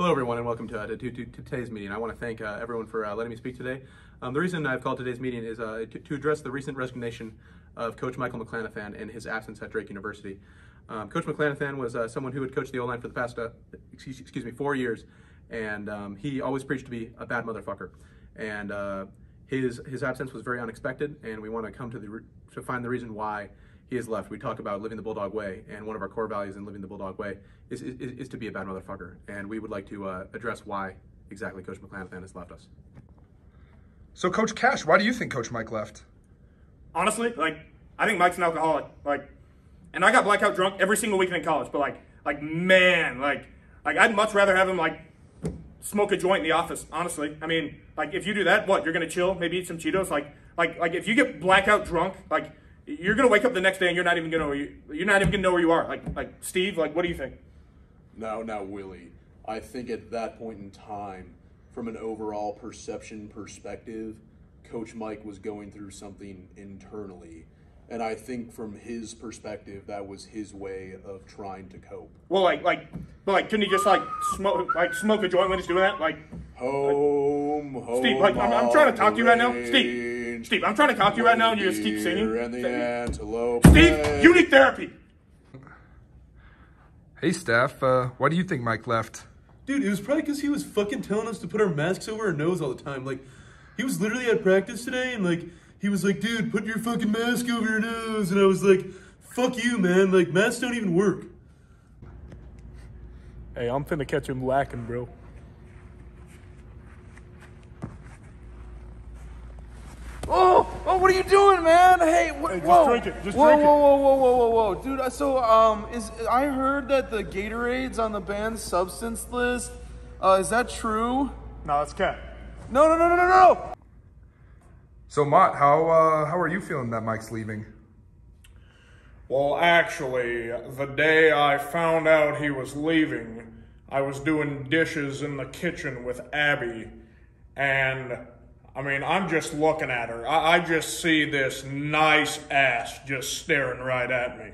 Hello, everyone, and welcome to, uh, to, to, to today's meeting. I want to thank uh, everyone for uh, letting me speak today. Um, the reason I've called today's meeting is uh, to, to, address the recent resignation of Coach Michael McClanathan and his absence at Drake University. Um, Coach McClanathan was uh, someone who had coached the O-line for the past, uh, excuse, excuse, me, four years, and um, he always preached to be a bad motherfucker. And his his absence was very unexpected, and we want to come to the to find the reason why he has left. We talk about living the Bulldog way, and one of our core values in living the Bulldog way is, is, is to be a bad motherfucker. And we would like to uh, address why exactly Coach McClanathan has left us. So, Coach Cash, why do you think Coach Mike left? Honestly, like, I think Mike's an alcoholic. Like, and I got blackout drunk every single weekend in college, but like, like, man, like, like, I'd much rather have him, like, smoke a joint in the office, honestly. I mean, like, if you do that, what, you're gonna chill, maybe eat some Cheetos? Like, like, like, if you get blackout drunk, like, you're gonna wake up the next day and you're not even gonna know where you, you're not even gonna know where you are. Like like Steve, like what do you think? Now now Willie, I think at that point in time, from an overall perception perspective, Coach Mike was going through something internally. And I think from his perspective, that was his way of trying to cope. Well, like, like, but like, couldn't he just like smoke, like smoke a joint when he's doing that? Like, home, like, home. Steve, like, I'm, I'm trying to talk to you right now, Steve. Steve, I'm trying to talk to you right now, and you just keep singing. And the antelope Steve, you need therapy. Hey, Steph, uh, why do you think Mike left? Dude, it was probably because he was fucking telling us to put our masks over our nose all the time. Like, he was literally at practice today, and like, he was like, dude, put your fucking mask over your nose. And I was like, fuck you, man. Like, masks don't even work. Hey, I'm finna catch him lacking, bro. Oh, oh, what are you doing, man? Hey, wh- hey just whoa. drink it. Just whoa, drink whoa, it. whoa, whoa, whoa, whoa, whoa, dude. So, um, is I heard that the Gatorades on the banned substance list. Uh, is that true? No, that's cat. No, no, no, no, no, no. So, Mott, how uh, how are you feeling that Mike's leaving? Well, actually, the day I found out he was leaving, I was doing dishes in the kitchen with Abby, and I mean, I'm just looking at her. I, I, just see this nice ass just staring right at me.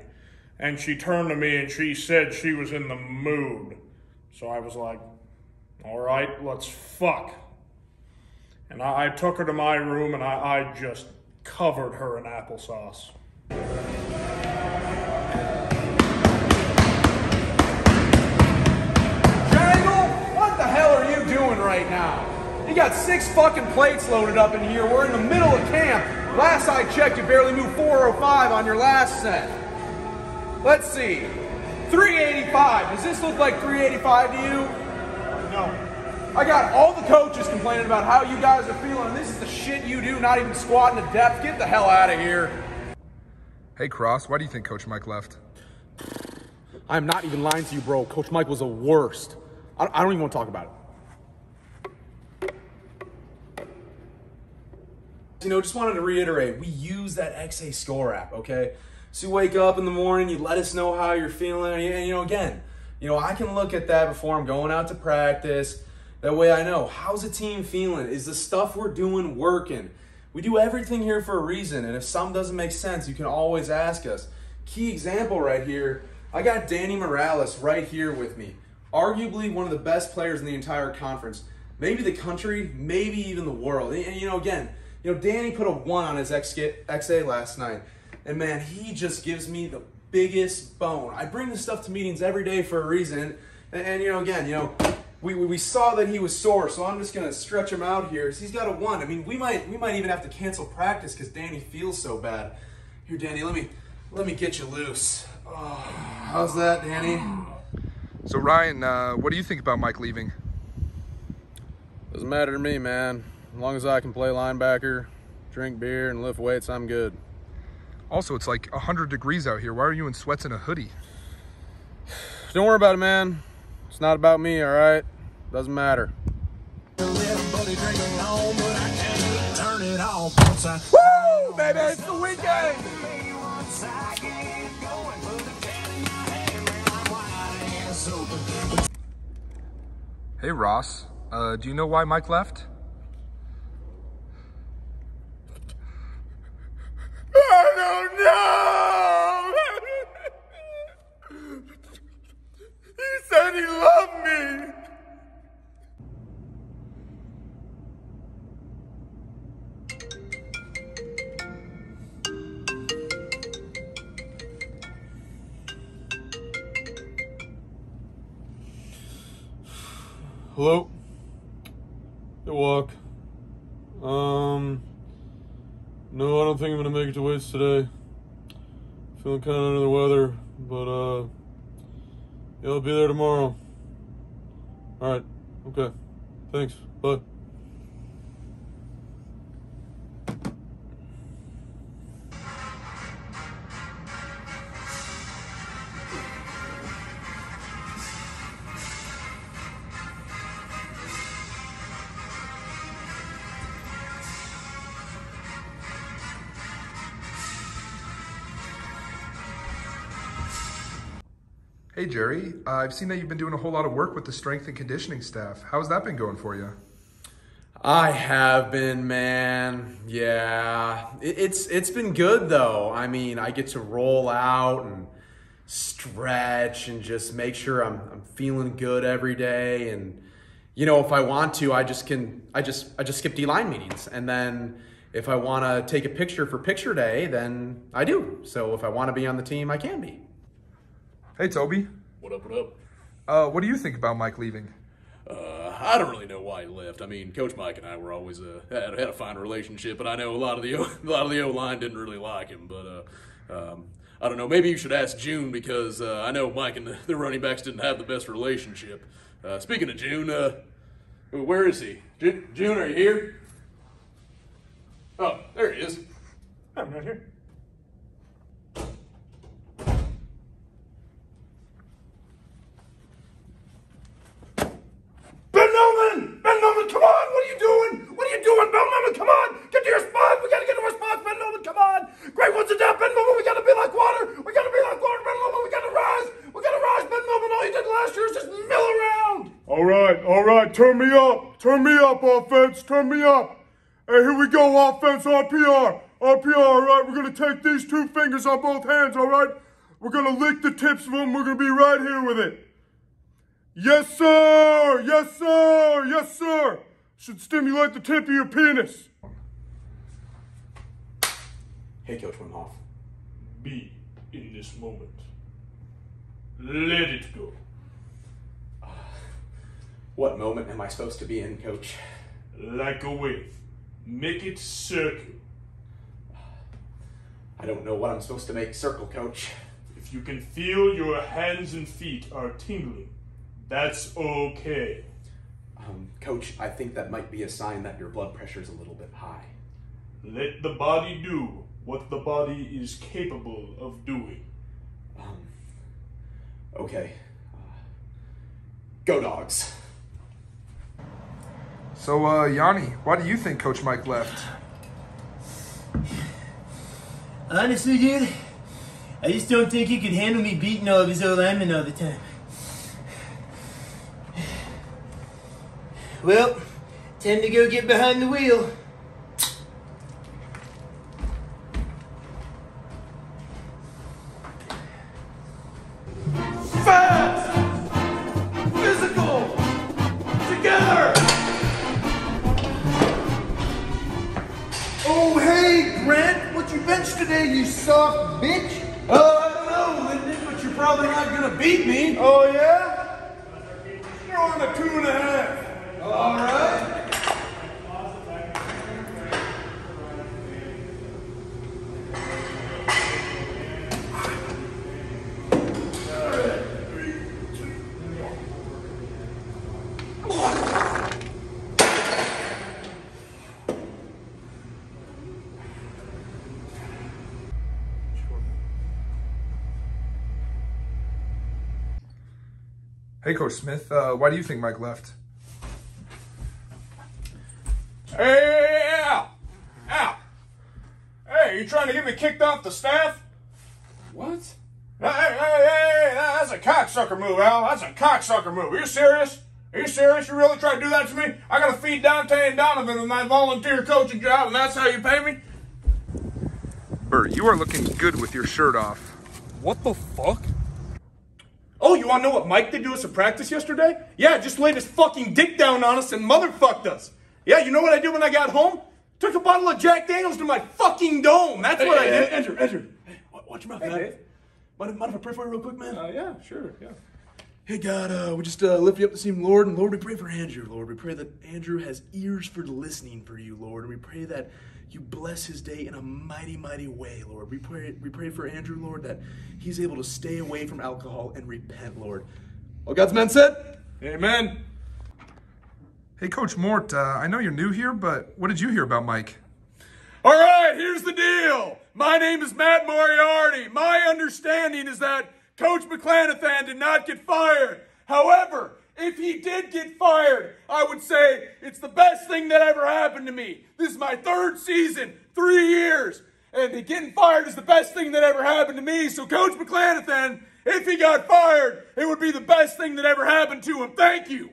And she turned to me and she said she was in the mood. So I was like, all right, let's fuck. And I, I took her to my room and I, I just covered her in applesauce. Jangle, what the hell are you doing right now? You got six fucking plates loaded up in here. We're in the middle of camp. Last I checked, you barely moved 405 on your last set. Let's see. 385. Does this look like 385 to you? No. I got all the coaches complaining about how you guys are feeling. This is the shit you do, not even squatting to depth. Get the hell out of here. Hey, Cross, why do you think Coach Mike left? I'm not even lying to you, bro. Coach Mike was the worst. I don't even want to talk about it. You know, just wanted to reiterate, we use that XA score app, okay? So you wake up in the morning, you let us know how you're feeling, and you know, again, you know, I can look at that before I'm going out to practice. That way I know, how's the team feeling? Is the stuff we're doing working? We do everything here for a reason, and if something doesn't make sense, you can always ask us. Key example right here, I got Danny Morales right here with me. Arguably one of the best players in the entire conference. Maybe the country, maybe even the world. And, you know, again, you know, Danny put a one on his XA last night, and man, he just gives me the biggest bone. I bring this stuff to meetings every day for a reason, and, and you know, again, you know, we, we saw that he was sore, so I'm just gonna stretch him out here. So he's got a one. I mean, we might we might even have to cancel practice because Danny feels so bad. Here, Danny, let me let me get you loose. Oh, how's that, Danny? So Ryan, uh, what do you think about Mike leaving? Doesn't matter to me, man. As long as I can play linebacker, drink beer, and lift weights, I'm good. Also, it's like 100 degrees out here. Why are you in sweats and a hoodie? Don't worry about it, man. It's not about me, all right? Doesn't matter. Woo, baby, it's the weekend! Hey, Ross. Uh, do you know why Mike left? Hello? Hey, Walk. Um, no, I don't think I'm gonna make it to weights today. Feeling kind of under the weather, but uh, yeah, I'll be there tomorrow. All right. Okay. Thanks. Bye. Hey, Jerry. I've seen that you've been doing a whole lot of work with the strength and conditioning staff. How's that been going for you? I have been, man. Yeah, It- it's it's been good though. I mean, I get to roll out and stretch and just make sure I'm I'm feeling good every day. And you know, if I want to, I just can. I just I just skip D line meetings, and then if I want to take a picture for picture day, then I do. So if I want to be on the team, I can be. Hey, Toby. What up? What up? Uh, what do you think about Mike leaving? Uh, I don't really know why he left. I mean, Coach Mike and I were always uh, had, had a fine relationship, but I know a lot of the O, a lot of the O line didn't really like him. But uh, um, I don't know. Maybe you should ask June because uh, I know Mike and the, the running backs didn't have the best relationship. Uh, speaking of June, uh, where is he? Ju- June, are you here? Oh, there he is. I'm not here. Ben Millman! Ben Millman, come on! What are you doing? What are you doing, Ben Millman? Come on! Get to your spot! We gotta get to our spots, Ben Millman, come on! Great ones are down, Ben Millman, we gotta be like water! We gotta be like water, Ben Millman, we gotta rise! We gotta rise, Ben Millman! All you did last year is just mill around! All right, all right, turn me up. Turn me up, offense. Turn me up. Hey, here we go, offense, RPR. RPR, all right? We're going to take these two fingers on both hands, all right? We're going to lick the tips of them. We're going to be right here with it. Yes, sir. Yes, sir. Yes, sir. Should stimulate the tip of your penis. Hey, Coach Wim Hof. Be in this moment. Let it go. What moment am I supposed to be in, Coach? Like a wave. Make it circle. I don't know what I'm supposed to make circle, Coach. If you can feel your hands and feet are tingling, that's okay. Um, Coach, I think that might be a sign that your blood pressure is a little bit high. Let the body do what the body is capable of doing. Um, okay. Uh, go, dogs. So, uh, Yanni, why do you think Coach Mike left? Honestly, dude, I just don't think he could handle me beating all of his old linemen all the time. Well, time to go get behind the wheel. On a two and a half. All right. Hey, Coach Smith, uh, why do you think Mike left? Hey, Al! Al! Hey, you trying to get me kicked off the staff? What? Hey, hey, hey, hey, that's a cocksucker move, Al. That's a cocksucker move. Are you serious? Are you serious? You really trying to do that to me? I gotta feed Dante and Donovan with my volunteer coaching job, and that's how you pay me? Bert, you are looking good with your shirt off. What the fuck? You wanna know what Mike did to us at practice yesterday? Yeah, just laid his fucking dick down on us and motherfucked us. Yeah, you know what I did when I got home? Took a bottle of Jack Daniels to my fucking dome. That's what I did. Andrew, Andrew. Hey, wa- watch your mouth, man. Dave. Mind, if- mind if I pray for you real quick, man? Uh, yeah, sure, yeah. Hey God, uh, we just uh, lift you up this evening, Lord, and Lord, we pray for Andrew, Lord. We pray that Andrew has ears for listening for you, Lord, and we pray that you bless his day in a mighty, mighty way, Lord. We pray, we pray for Andrew, Lord, that he's able to stay away from alcohol and repent, Lord. All God's men said, Amen. Hey, Coach Mort, uh, I know you're new here, but what did you hear about Mike? All right, here's the deal. My name is Matt Moriarty. My understanding is that Coach McClanathan did not get fired. However, if he did get fired, I would say it's the best thing that ever happened to me. This is my third season, three years, and getting fired is the best thing that ever happened to me. So, Coach McClanathan, if he got fired, it would be the best thing that ever happened to him. Thank you.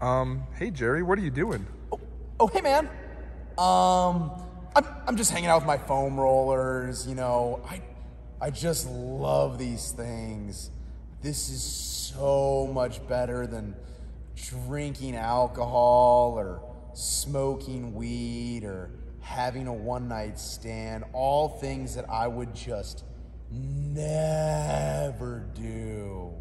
Um, hey, Jerry, what are you doing? Oh, oh hey, man. Um, I'm, I'm just hanging out with my foam rollers. You know, I, I just love these things. This is so much better than drinking alcohol or smoking weed or having a one night stand. All things that I would just never do.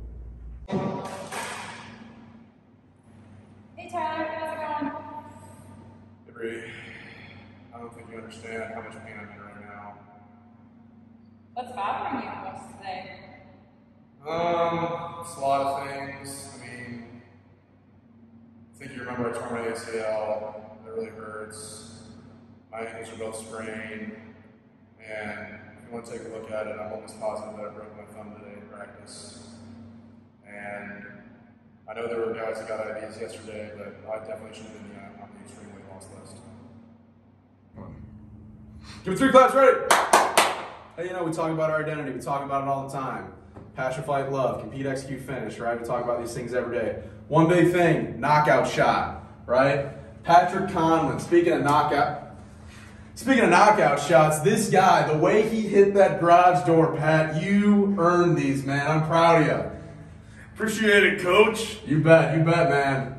Hey Tyler, how's it going? I don't think you understand how much pain I'm in right now. What's bothering you most today? Um, it's a lot of things. I mean, I think you remember I tore my ACL. It really hurts. My ankles are both sprained. And if you want to take a look at it, I'm almost positive that I broke my thumb today in practice. And I know there were guys that got IVs yesterday, but I definitely should have been on the extreme weight loss list. Give me three claps, ready? Hey, you know, we talk about our identity. We talk about it all the time. Passion, fight, love, compete, execute, finish, right? We talk about these things every day. One big thing, knockout shot, right? Patrick Conlon, speaking of knockout, speaking of knockout shots, this guy, the way he hit that garage door, Pat, you earned these, man. I'm proud of you. Appreciate it, coach. You bet, you bet, man.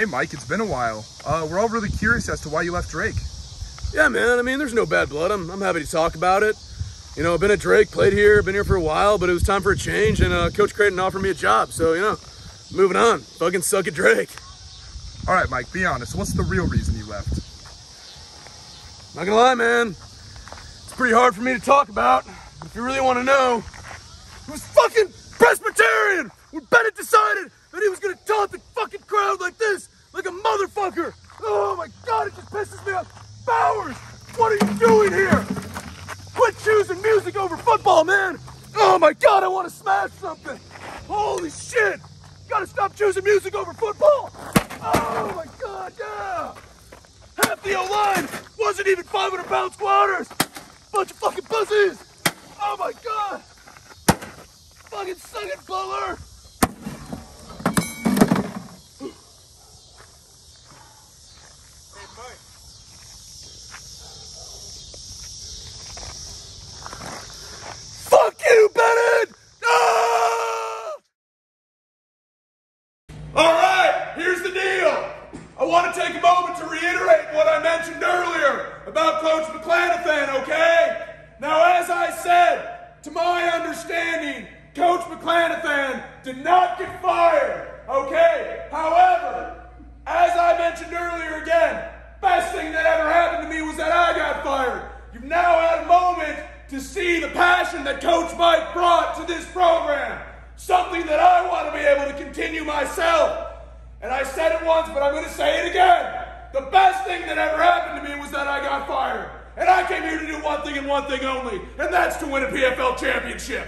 Hey, Mike, it's been a while. Uh, we're all really curious as to why you left Drake. Yeah, man. I mean, there's no bad blood. I'm, I'm happy to talk about it. You know, I've been at Drake, played here, been here for a while, but it was time for a change, and uh, Coach Creighton offered me a job. So, you know, moving on. Fucking suck at Drake. All right, Mike, be honest. What's the real reason you left? Not gonna lie, man. It's pretty hard for me to talk about. If you really want to know, it was fucking Presbyterian when Bennett decided that he was gonna taunt the fucking crowd like this, like a motherfucker. Oh my god, it just pisses me off. Bowers, what are you doing here? Quit choosing music over football, man. Oh my god, I want to smash something. Holy shit. Gotta stop choosing music over football. Oh my god, yeah. Half the O-line wasn't even 500 pound squatters. Bunch of fucking pussies. Oh my god. Fucking suck it, Butler. Fuck you, Bennett! Ah! All right, here's the deal. I want to take a moment to reiterate what I mentioned earlier about Coach McClanathan, okay? Now, as I said, to my understanding, Coach McClanathan fired, okay? However, as I mentioned earlier again, best thing that ever happened to me was that I got fired. You've now had a moment to see the passion that Coach Mike brought to this program. Something that I want to be able to continue myself. And I said it once, but I'm going to say it again. The best thing that ever happened to me was that I got fired. And I came here to do one thing and one thing only, and that's to win a PFL championship.